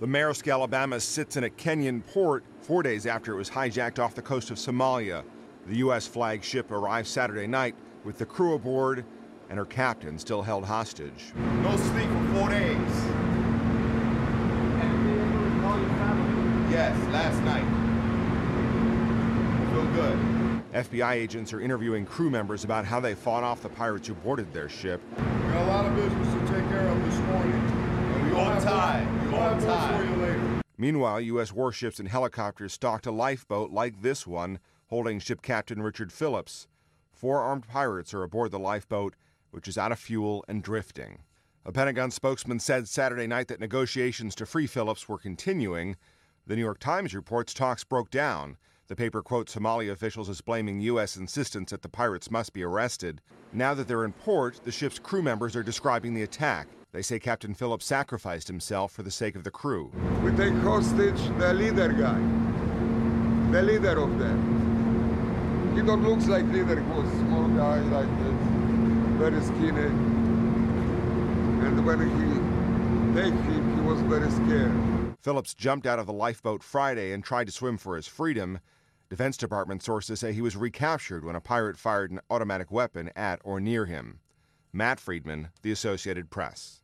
The Maersk, Alabama sits in a Kenyan port four days after it was hijacked off the coast of Somalia. The U.S. flagship arrived Saturday night with the crew aboard and her captain still held hostage. No sleep for four days. Yes, last night. Feel good. FBI agents are interviewing crew members about how they fought off the pirates who boarded their ship. We got a lot of business to take care of this morning. And we on time. We We'll on have more for time. you Meanwhile, U.S. warships and helicopters stalked a lifeboat like this one, holding ship captain Richard Phillips. Four armed pirates are aboard the lifeboat, which is out of fuel and drifting. A Pentagon spokesman said Saturday night that negotiations to free Phillips were continuing. The New York Times reports talks broke down. The paper quotes Somali officials as blaming U.S. insistence that the pirates must be arrested. Now that they're in port, the ship's crew members are describing the attack. They say Captain Phillips sacrificed himself for the sake of the crew. We take hostage the leader guy. The leader of them. He don't looks like leader. He was small guy like this. Very skinny. And when he take him, he was very scared. Phillips jumped out of the lifeboat Friday and tried to swim for his freedom. Defense Department sources say he was recaptured when a pirate fired an automatic weapon at or near him. Matt Friedman, The Associated Press.